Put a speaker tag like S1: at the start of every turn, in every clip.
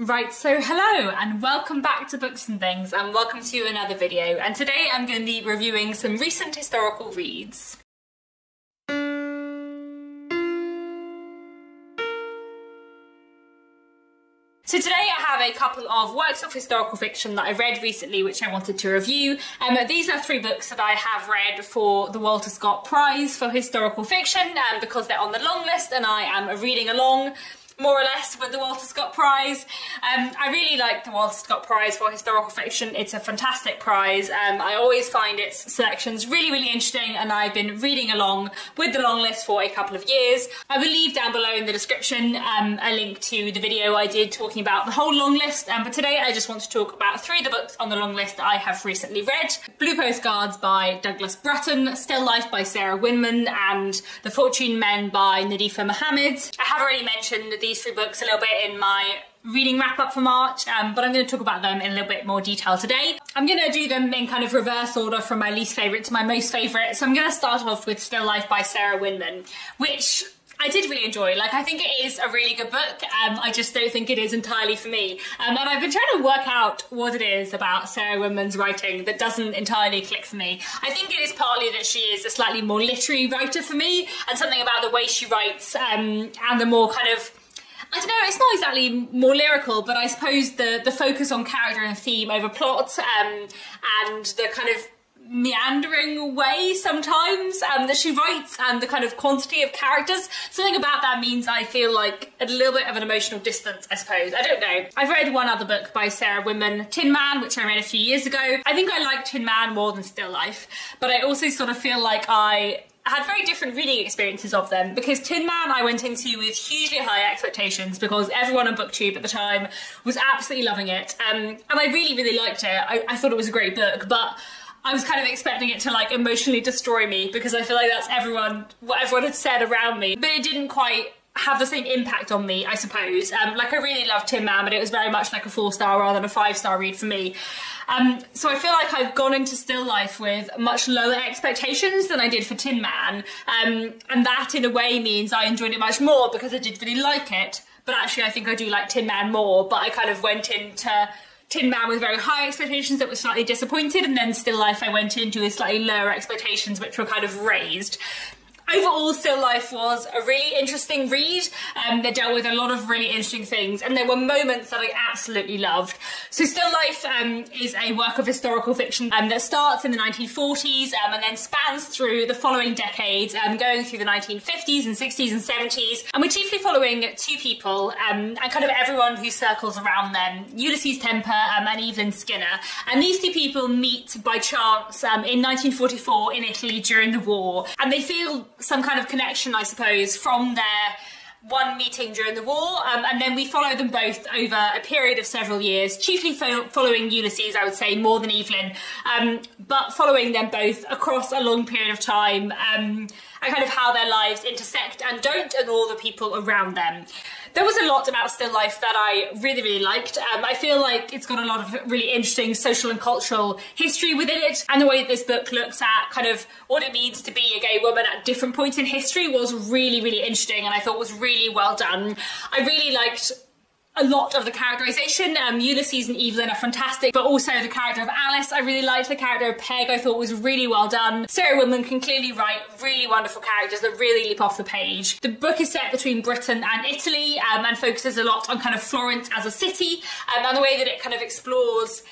S1: Right, so hello and welcome back to Books and Things and welcome to another video and today I'm going to be reviewing some recent historical reads. So today I have a couple of works of historical fiction that I read recently which I wanted to review. Um, these are three books that I have read for the Walter Scott Prize for Historical Fiction um, because they're on the long list and I am reading along more or less with the Walter Scott Prize. Um, I really like the Walter Scott Prize for historical fiction. It's a fantastic prize. Um, I always find its selections really, really interesting, and I've been reading along with the long list for a couple of years. I will leave down below in the description um, a link to the video I did talking about the whole long list, um, but today I just want to talk about three of the books on the long list that I have recently read. Blue Postcards by Douglas Bruton, Still Life by Sarah Winman, and The Fortune Men by Nadifa Mohamed. I have already mentioned the these three books a little bit in my reading wrap up for March, um, but I'm going to talk about them in a little bit more detail today. I'm going to do them in kind of reverse order from my least favourite to my most favourite. So I'm going to start off with Still Life by Sarah Winman, which I did really enjoy. Like, I think it is a really good book. Um, I just don't think it is entirely for me. Um, and I've been trying to work out what it is about Sarah Winman's writing that doesn't entirely click for me. I think it is partly that she is a slightly more literary writer for me, and something about the way she writes um, and the more kind of I don't know, it's not exactly more lyrical, but I suppose the, the focus on character and theme over plot um, and the kind of meandering way sometimes um, that she writes and the kind of quantity of characters. Something about that means I feel like a little bit of an emotional distance, I suppose. I don't know. I've read one other book by Sarah Winman, Tin Man, which I read a few years ago. I think I like Tin Man more than Still Life, but I also sort of feel like I had very different reading experiences of them because Tin Man I went into with hugely high expectations because everyone on BookTube at the time was absolutely loving it. Um, and I really, really liked it. I, I thought it was a great book, but I was kind of expecting it to like emotionally destroy me because I feel like that's everyone, what everyone had said around me. But it didn't quite have the same impact on me, I suppose. Um, like I really loved Tin Man, but it was very much like a four star rather than a five star read for me. Um, so I feel like I've gone into Still Life with much lower expectations than I did for Tin Man. Um, and that in a way means I enjoyed it much more because I did really like it. But actually I think I do like Tin Man more, but I kind of went into Tin Man with very high expectations that were slightly disappointed, and then Still Life I went into with slightly lower expectations, which were kind of raised overall, Still Life was a really interesting read. Um, they dealt with a lot of really interesting things, and there were moments that I absolutely loved. So, Still Life um, is a work of historical fiction um, that starts in the 1940s um, and then spans through the following decades, um, going through the 1950s and 60s and 70s. And we're chiefly following two people um, and kind of everyone who circles around them Ulysses Temper and Evelyn Skinner. And these two people meet by chance in 1944 in Italy during the war, and they feel some kind of connection, I suppose, from their one meeting during the war, um, and then we follow them both over a period of several years, chiefly fo- following Ulysses, I would say, more than Evelyn, um, but following them both across a long period of time, um, and kind of how their lives intersect and don't, and all the people around them there was a lot about still life that I really, really liked. Um, I feel like it's got a lot of really interesting social and cultural history within it, and the way that this book looks at kind of what it means to be a gay woman at different points in history was really, really interesting, and I thought was really well done. I really liked a lot of the characterization. Um, Ulysses and Evelyn are fantastic, but also the character of Alice. I really liked the character of Peg. I thought was really well done. Sarah Winman can clearly write really wonderful characters that really leap off the page. The book is set between Britain and Italy um, and focuses a lot on kind of Florence as a city um, and the way that it kind of explores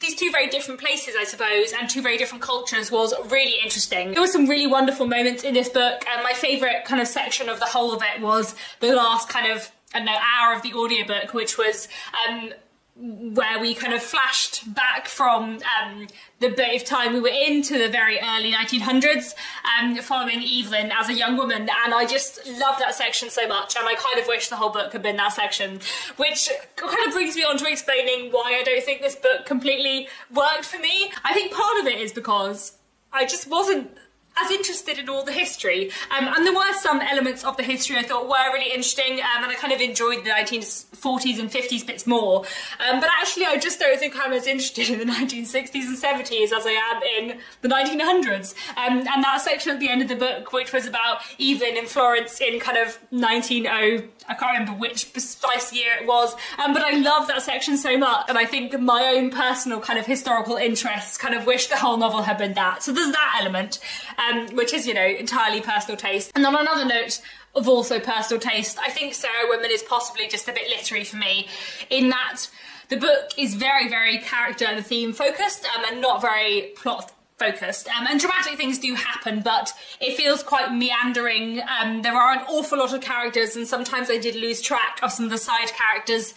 S1: these two very different places, I suppose, and two very different cultures was really interesting. There were some really wonderful moments in this book, and my favourite kind of section of the whole of it was the last kind of I don't hour of the audiobook, which was um, where we kind of flashed back from um, the bit of time we were in to the very early 1900s, um, following Evelyn as a young woman. And I just love that section so much. And I kind of wish the whole book had been that section, which kind of brings me on to explaining why I don't think this book completely worked for me. I think part of it is because I just wasn't as interested in all the history. Um, and there were some elements of the history I thought were really interesting, um, and I kind of enjoyed the 1940s and 50s bits more. Um, but actually, I just don't think I'm as interested in the 1960s and 70s as I am in the 1900s. Um, and that section at the end of the book, which was about Evelyn in Florence in kind of 1900 I can't remember which precise year it was, um, but I love that section so much, and I think my own personal kind of historical interests kind of wish the whole novel had been that. So there's that element, um, which is, you know, entirely personal taste. And on another note, of also personal taste, I think Sarah Winman is possibly just a bit literary for me, in that the book is very, very character and theme focused um, and not very plot focused. Um, and dramatic things do happen, but it feels quite meandering. Um, there are an awful lot of characters, and sometimes I did lose track of some of the side characters.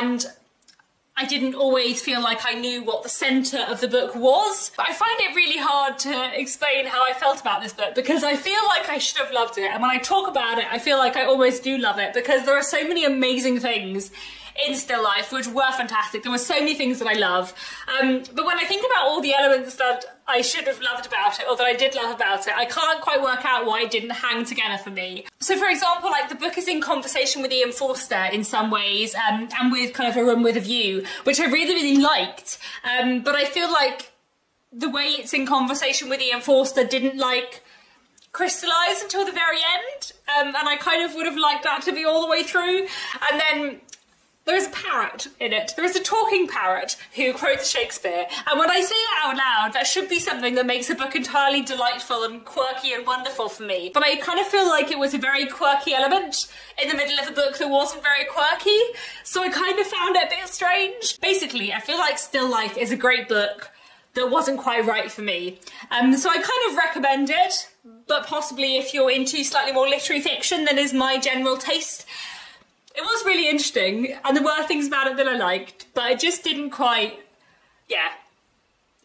S1: And I didn't always feel like I knew what the centre of the book was. But I find it really hard to explain how I felt about this book because I feel like I should have loved it. And when I talk about it, I feel like I almost do love it because there are so many amazing things in Still Life, which were fantastic. There were so many things that I love. Um, but when I think about all the elements that I should have loved about it, or that I did love about it, I can't quite work out why it didn't hang together for me. So, for example, like the book is in conversation with Ian Forster in some ways, um, and with kind of a room with a view, which I really, really liked. Um, but I feel like the way it's in conversation with Ian Forster didn't like crystallize until the very end um, and I kind of would have liked that to be all the way through and then there is a parrot in it. There is a talking parrot who quotes Shakespeare. And when I say it out loud, that should be something that makes a book entirely delightful and quirky and wonderful for me. But I kind of feel like it was a very quirky element in the middle of a book that wasn't very quirky. So I kind of found it a bit strange. Basically, I feel like Still Life is a great book that wasn't quite right for me. Um, so I kind of recommend it, but possibly if you're into slightly more literary fiction than is my general taste, it was really interesting, and there were things about it that I liked, but it just didn't quite, yeah,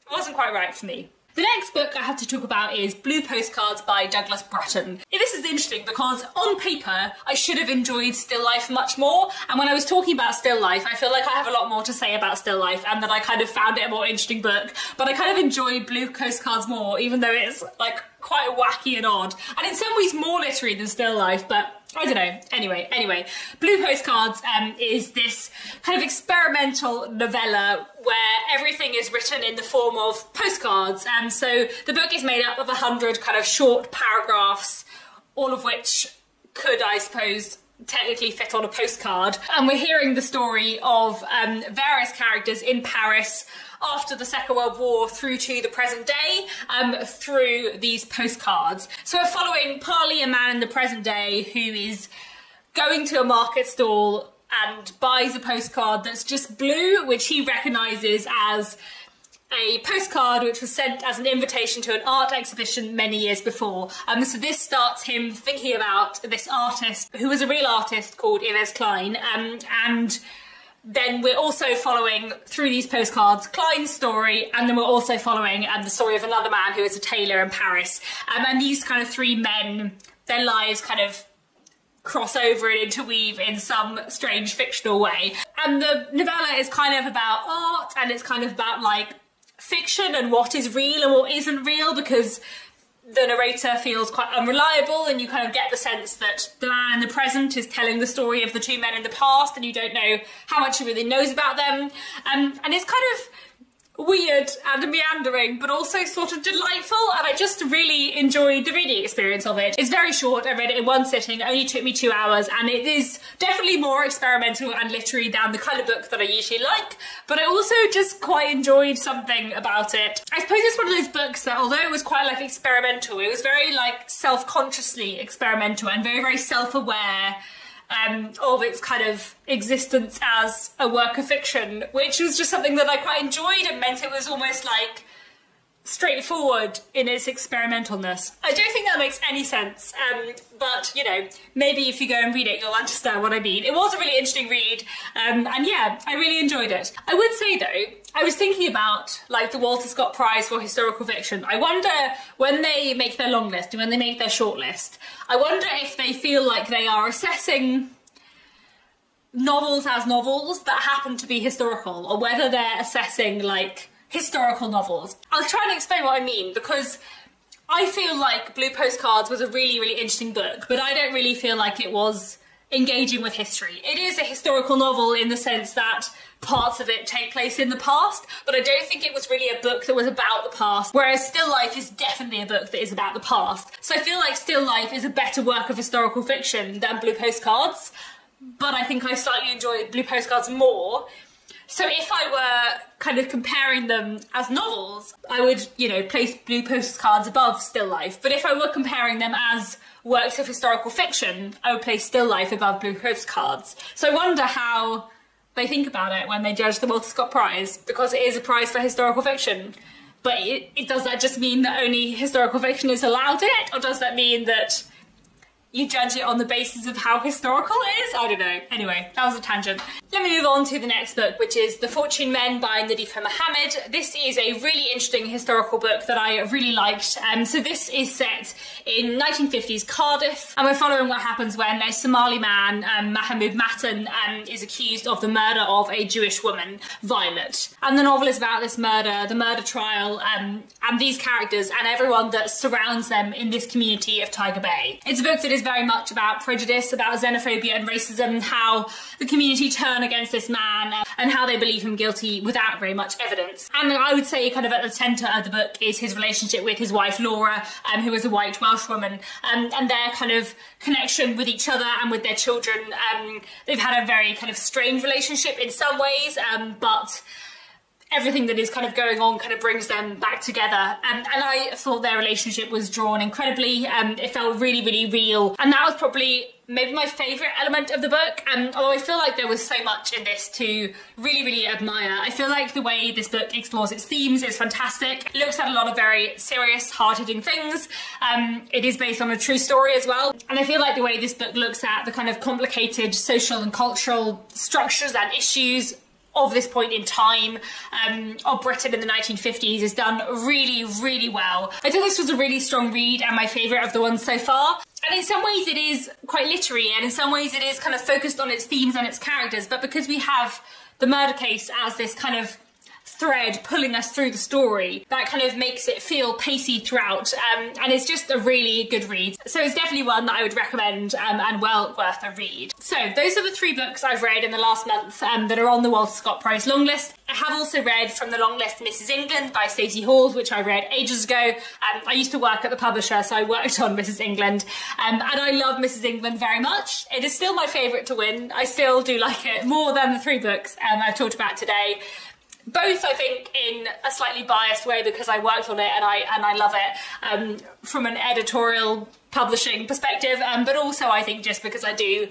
S1: it wasn't quite right for me. The next book I have to talk about is Blue Postcards by Douglas Bruton. This is interesting because on paper I should have enjoyed Still Life much more and when I was talking about Still Life I feel like I have a lot more to say about Still Life and that I kind of found it a more interesting book but I kind of enjoyed Blue Postcards more even though it's like quite wacky and odd and in some ways more literary than Still Life but I don't know. Anyway, anyway, Blue Postcards um, is this kind of experimental novella where everything is written in the form of postcards. And so the book is made up of a hundred kind of short paragraphs, all of which could, I suppose, technically fit on a postcard. And we're hearing the story of um, various characters in Paris after the Second World War through to the present day um, through these postcards. So we're following partly a man in the present day who is going to a market stall and buys a postcard that's just blue, which he recognises as a postcard which was sent as an invitation to an art exhibition many years before. Um, so this starts him thinking about this artist who was a real artist called Yves Klein um, and then we're also following through these postcards Klein's story, and then we're also following um, the story of another man who is a tailor in Paris. Um, and these kind of three men, their lives kind of cross over and interweave in some strange fictional way. And the novella is kind of about art, and it's kind of about like fiction and what is real and what isn't real because the narrator feels quite unreliable and you kind of get the sense that the man in the present is telling the story of the two men in the past and you don't know how much he really knows about them. Um, and it's kind of weird and meandering, but also sort of delightful. And I just really enjoyed the reading experience of it. It's very short. I read it in one sitting. It only took me two hours, and it is definitely more experimental and literary than the kind of book that I usually like. But I also just quite enjoyed something about it. I suppose it's one of those books that, although it was quite like experimental, it was very like self-consciously experimental and very, very self-aware um, of its kind of existence as a work of fiction, which was just something that I quite enjoyed and meant it was almost like straightforward in its experimentalness. I don't think that makes any sense, um, but you know, maybe if you go and read it, you'll understand what I mean. It was a really interesting read, um, and yeah, I really enjoyed it. I would say though, I was thinking about like the Walter Scott Prize for Historical Fiction. I wonder when they make their long list and when they make their short list, I wonder if they feel like they are assessing novels as novels that happen to be historical, or whether they're assessing like historical novels. I'll try and explain what I mean because I feel like Blue Postcards was a really, really interesting book, but I don't really feel like it was engaging with history. It is a historical novel in the sense that parts of it take place in the past, but I don't think it was really a book that was about the past, whereas Still Life is definitely a book that is about the past. So I feel like Still Life is a better work of historical fiction than Blue Postcards, but I think I slightly enjoy Blue Postcards more. So if I were kind of comparing them as novels, I would, you know, place Blue Postcards above Still Life. But if I were comparing them as works of historical fiction, I would place Still Life above Blue Postcards. So I wonder how they think about it when they judge the Walter Scott Prize, because it is a prize for historical fiction. But it, it, does that just mean that only historical fiction is allowed in it, or does that mean that you judge it on the basis of how historical it is. I don't know. Anyway, that was a tangent. Let me move on to the next book, which is The Fortune Men by Nadifa Mohamed. This is a really interesting historical book that I really liked. Um, so this is set in 1950s Cardiff, and we're following what happens when a Somali man, um, Mahmood Mattan, um, is accused of the murder of a Jewish woman, Violet. And the novel is about this murder, the murder trial, um, and these characters and everyone that surrounds them in this community of Tiger Bay. It's a book that is very much about prejudice, about xenophobia and racism, how the community turn against this man uh, and how they believe him guilty without very much evidence. And I would say kind of at the centre of the book is his relationship with his wife Laura, um, who is a white Welsh woman, um, and their kind of connection with each other and with their children. Um, they've had a very kind of strained relationship in some ways, um, but everything that is kind of going on kind of brings them back together. And, and I thought their relationship was drawn incredibly. Um, it felt really, really real. And that was probably maybe my favourite element of the book. And although I feel like there was so much in this to really, really admire, I feel like the way this book explores its themes is fantastic. It looks at a lot of very serious, hard-hitting things. Um, it is based on a true story as well. And I feel like the way this book looks at the kind of complicated social and cultural structures and issues of this point in time um, of Britain in the 1950s is done really, really well. I think this was a really strong read and my favourite of the ones so far. And in some ways it is quite literary and in some ways it is kind of focused on its themes and its characters, but because we have the murder case as this kind of thread pulling us through the story that kind of makes it feel pacey throughout um, and it's just a really good read. So it's definitely one that I would recommend um, and well worth a read. So those are the three books I've read in the last month um, that are on the Walter Scott Prize long list. I have also read from the long list Mrs England by Stacey Halls which I read ages ago. Um, I used to work at the publisher so I worked on Mrs England. Um, and I love Mrs England very much. It is still my favourite to win. I still do like it more than the three books um, I've talked about today both I think in a slightly biased way because I worked on it and I and I love it um, from an editorial publishing perspective, um, but also I think just because I do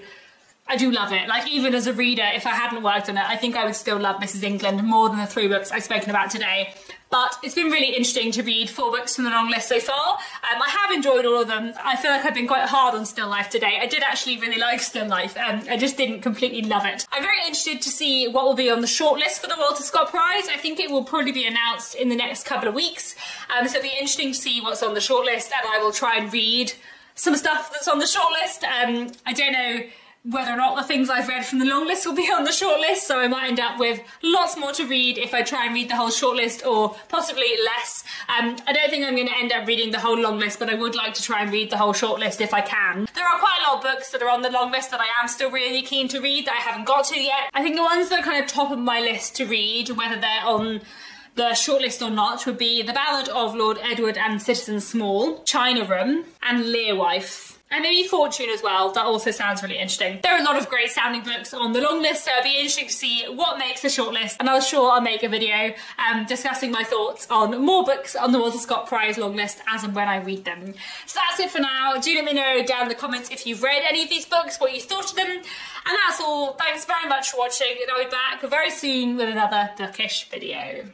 S1: I do love it. Like even as a reader, if I hadn't worked on it, I think I would still love Mrs. England more than the three books I've spoken about today. But it's been really interesting to read four books from the long list so far. Um, I have enjoyed all of them. I feel like I've been quite hard on Still Life today. I did actually really like Still Life. Um, I just didn't completely love it. I'm very interested to see what will be on the shortlist for the Walter Scott Prize. I think it will probably be announced in the next couple of weeks. Um, so it'll be interesting to see what's on the shortlist and I will try and read some stuff that's on the shortlist. Um, I don't know whether or not the things I've read from the long list will be on the short list, so I might end up with lots more to read if I try and read the whole short list, or possibly less. Um, I don't think I'm going to end up reading the whole long list, but I would like to try and read the whole short list if I can. There are quite a lot of books that are on the long list that I am still really keen to read that I haven't got to yet. I think the ones that are kind of top of my list to read, whether they're on the shortlist or not, would be The Ballad of Lord Edward and Citizen Small, China Room, and Learwife. And maybe Fortune as well. That also sounds really interesting. There are a lot of great sounding books on the long list, so it'll be interesting to see what makes the shortlist. And I'm sure I'll make a video um, discussing my thoughts on more books on the Walter Scott Prize long list as and when I read them. So that's it for now. Do let me know down in the comments if you've read any of these books, what you thought of them. And that's all. Thanks very much for watching. And I'll be back very soon with another bookish video.